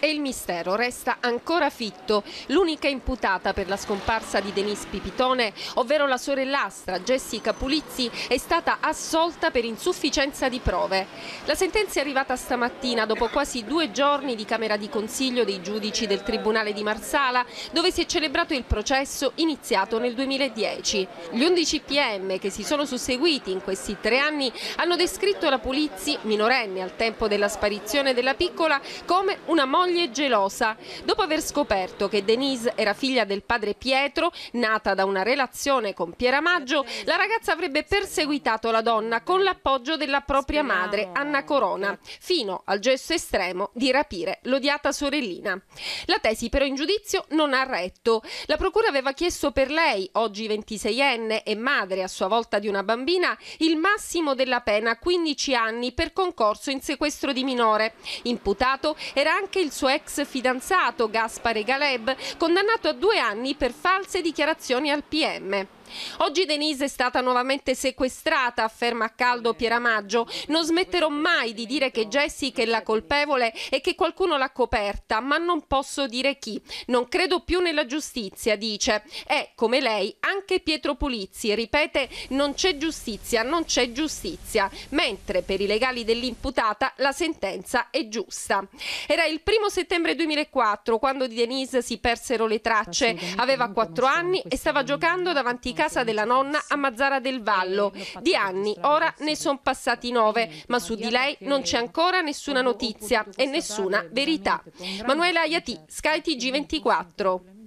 E il mistero resta ancora fitto. L'unica imputata per la scomparsa di Denise Pipitone, ovvero la sorellastra Jessica Pulizzi, è stata assolta per insufficienza di prove. La sentenza è arrivata stamattina dopo quasi due giorni di Camera di Consiglio dei giudici del Tribunale di Marsala, dove si è celebrato il processo iniziato nel 2010. Gli 11 PM che si sono susseguiti in questi tre anni hanno descritto la Pulizzi, minorenne al tempo della sparizione della piccola, come una moglie moglie gelosa. Dopo aver scoperto che Denise era figlia del padre Pietro, nata da una relazione con Pieramaggio, la ragazza avrebbe perseguitato la donna con l'appoggio della propria madre, Anna Corona, fino al gesto estremo di rapire l'odiata sorellina. La tesi però in giudizio non ha retto. La procura aveva chiesto per lei, oggi 26enne e madre a sua volta di una bambina, il massimo della pena 15 anni per concorso in sequestro di minore. Imputato era anche il suo ex fidanzato Gaspare Galeb, condannato a due anni per false dichiarazioni al PM. Oggi Denise è stata nuovamente sequestrata, afferma a caldo Pieramaggio. Non smetterò mai di dire che Jessica è la colpevole e che qualcuno l'ha coperta, ma non posso dire chi. Non credo più nella giustizia, dice. E, come lei, anche Pietro Pulizzi ripete non c'è giustizia, non c'è giustizia, mentre per i legali dell'imputata la sentenza è giusta. Era il primo settembre 2004 quando di Denise si persero le tracce. Aveva quattro anni e stava giocando davanti casa della nonna a Mazzara del Vallo. Di anni, ora ne sono passati nove, ma su di lei non c'è ancora nessuna notizia e nessuna verità. Manuela Ayati, Sky TG24.